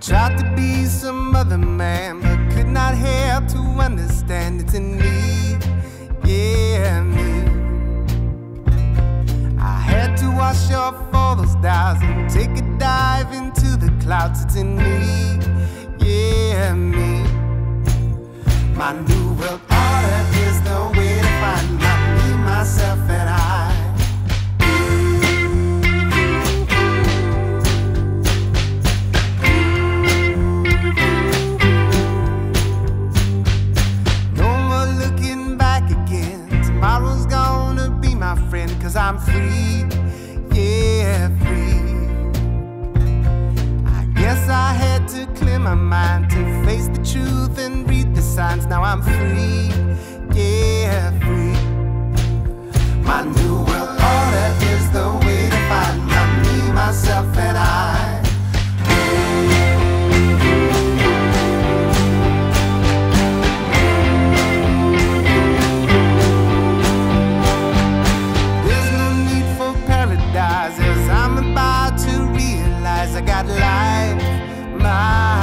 tried to be some other man, but could not help to understand it's in me, yeah, me. I had to wash off all those doubts and take a dive into the clouds. It's in me, yeah, me. My new cause I'm free, yeah, free. I guess I had to clear my mind to face the truth and read the signs. Now I'm free, yeah, free. My new about to realize I got life, my